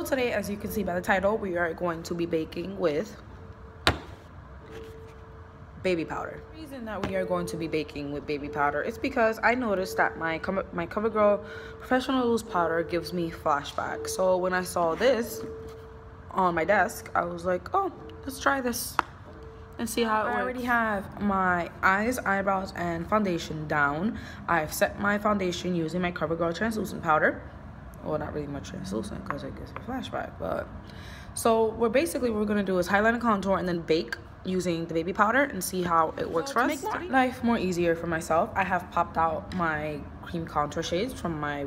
So today, as you can see by the title, we are going to be baking with baby powder. The reason that we are going to be baking with baby powder is because I noticed that my my CoverGirl Professional Loose Powder gives me flashbacks. So when I saw this on my desk, I was like, oh, let's try this and see how it works. I already have my eyes, eyebrows, and foundation down. I've set my foundation using my CoverGirl Translucent Powder. Well, not really much translucent because it gives a flashback, but... So, we're basically what we're going to do is highlight and contour and then bake using the baby powder and see how it works so for us. Make life more easier for myself, I have popped out my cream contour shades from my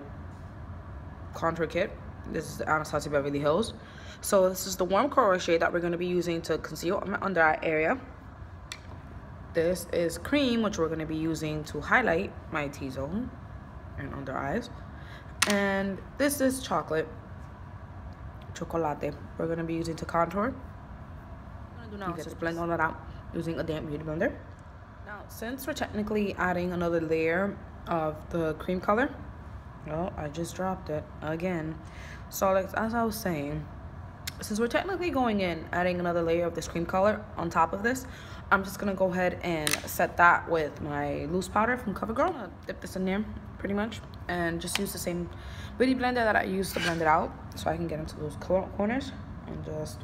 contour kit. This is the Anastasia Beverly Hills. So this is the warm coral shade that we're going to be using to conceal my under eye area. This is cream, which we're going to be using to highlight my T-zone and under eyes. And this is chocolate, chocolate, we're going to be using to contour. I'm going to do just blend all that out using a damp beauty blender. Now, since we're technically adding another layer of the cream color, oh, I just dropped it again. So, like, as I was saying, since we're technically going in adding another layer of this cream color on top of this i'm just gonna go ahead and set that with my loose powder from covergirl dip this in there pretty much and just use the same beauty blender that i used to blend it out so i can get into those corners and just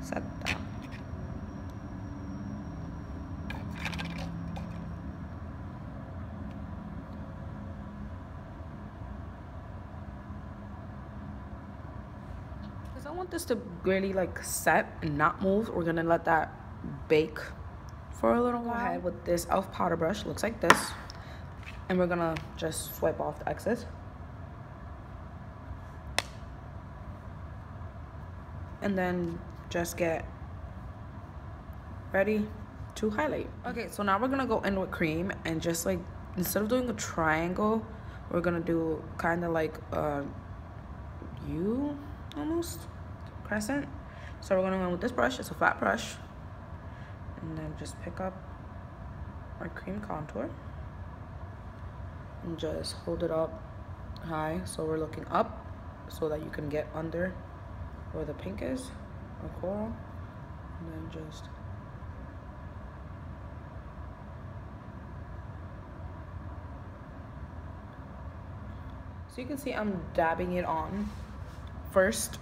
set that. Because I want this to really like set and not move, we're gonna let that bake for a little while. Go ahead with this e.l.f. powder brush, looks like this. And we're gonna just swipe off the excess. And then just get ready to highlight. Okay, so now we're gonna go in with cream and just like, instead of doing a triangle, we're gonna do kind of like a U almost crescent. So we're gonna go in with this brush, it's a flat brush. And then just pick up our cream contour and just hold it up high so we're looking up so that you can get under where the pink is or coral and then just so you can see I'm dabbing it on first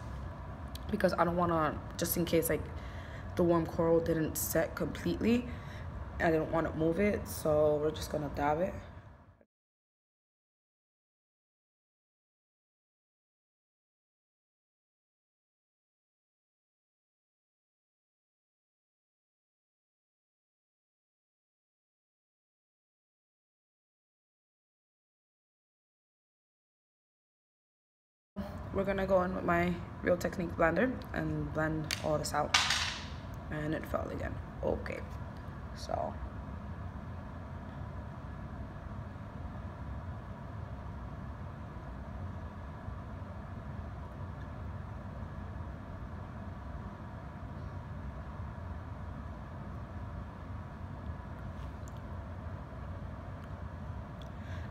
because I don't want to, just in case like the warm coral didn't set completely, I didn't want to move it, so we're just to dab it. we're gonna go in with my Real Technique blender and blend all this out and it fell again. Okay. So.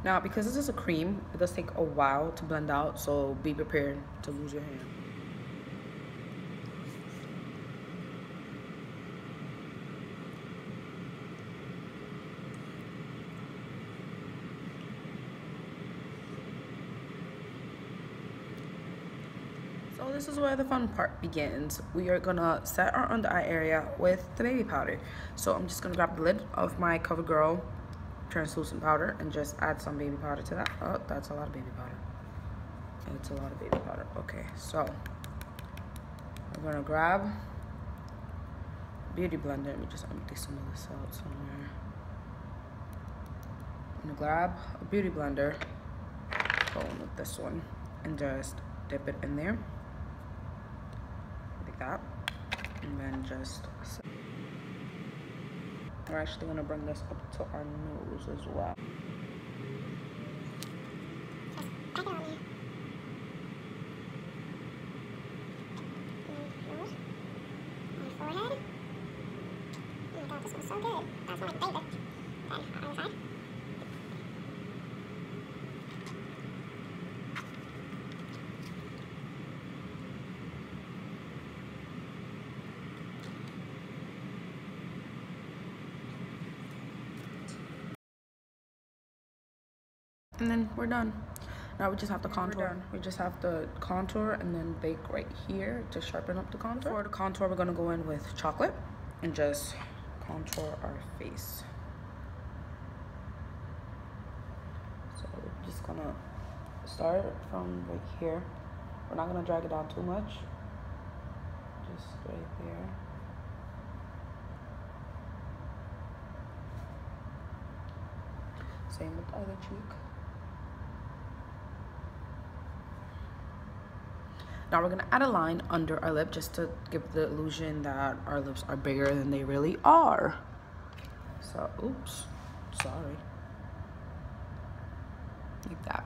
Now, because this is a cream, it does take a while to blend out, so be prepared to lose your hand. So this is where the fun part begins. We are gonna set our under eye area with the baby powder. So I'm just gonna grab the lid of my CoverGirl translucent powder and just add some baby powder to that. Oh, that's a lot of baby powder. It's a lot of baby powder. Okay, so we're gonna grab beauty blender. Let me just empty some of this out somewhere. I'm gonna grab a beauty blender, go in with this one, and just dip it in there and then just. We're actually gonna bring this up to our nose as well. Oh good. That's my favorite. Okay, other side. And then we're done. Now we just have to contour. we just have to contour and then bake right here to sharpen up the contour. For the contour we're gonna go in with chocolate and just contour our face. So we're just gonna start from right here. We're not gonna drag it down too much. Just right there. Same with the other cheek Now we're gonna add a line under our lip just to give the illusion that our lips are bigger than they really are. So, oops, sorry. Like that.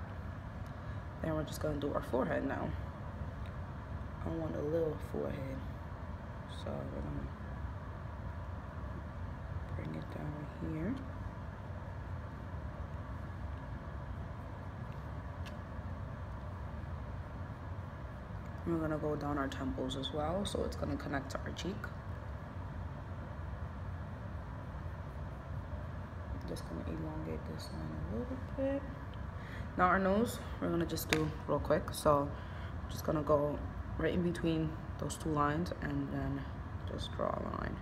Then we're just gonna do our forehead now. I want a little forehead. So we're gonna bring it down here. We're gonna go down our temples as well so it's gonna connect to our cheek. Just gonna elongate this line a little bit. Now our nose we're gonna just do real quick. So I'm just gonna go right in between those two lines and then just draw a line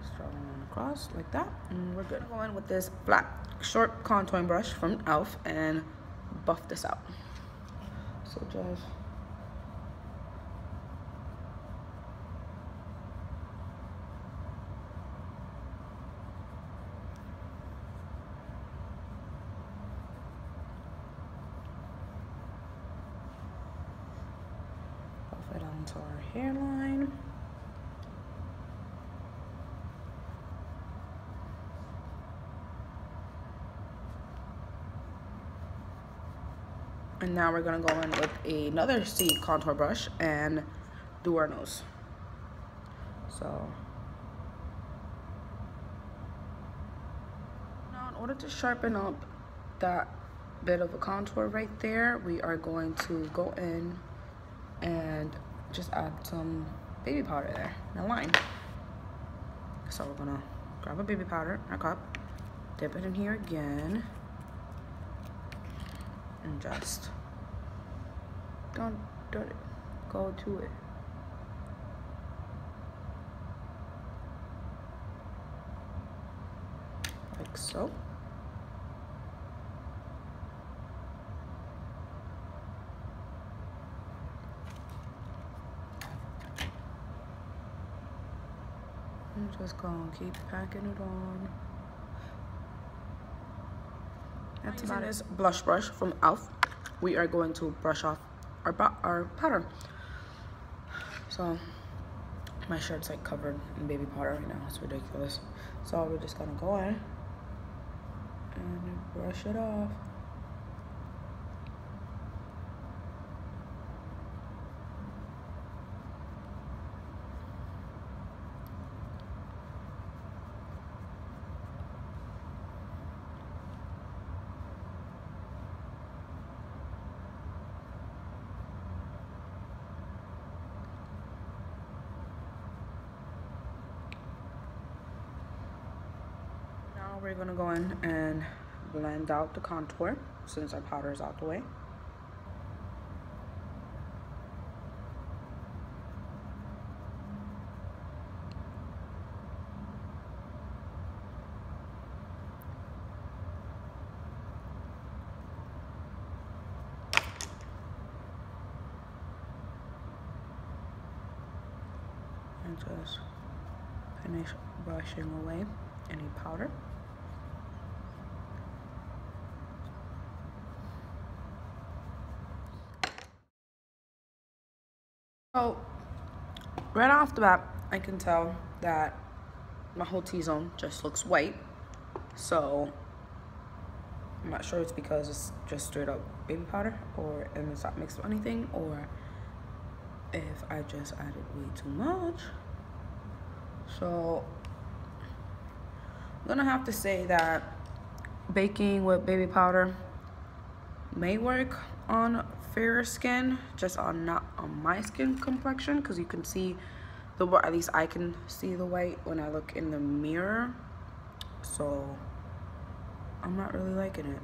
just draw one across like that and we're good. Going with this flat short contouring brush from e.l.f. and buff this out. So just buff it onto our hairline. And now we're gonna go in with another C contour brush and do our nose. So, now in order to sharpen up that bit of a contour right there, we are going to go in and just add some baby powder there, a line. So we're gonna grab a baby powder, our cup, dip it in here again and just don't don't go to it. Like so. I'm just gonna keep packing it on that's about it. blush brush from e.l.f. We are going to brush off our, our powder. So my shirt's like covered in baby powder right now. It's ridiculous. So we're just gonna go in and brush it off. We're gonna go in and blend out the contour since our powder is out the way. And just finish brushing away any powder. So, right off the bat, I can tell that my whole T-zone just looks white. So, I'm not sure it's because it's just straight up baby powder or and it's not mixed with anything or if I just added way too much. So, I'm gonna have to say that baking with baby powder may work on fair skin just on not on my skin complexion because you can see the at least I can see the white when I look in the mirror. So I'm not really liking it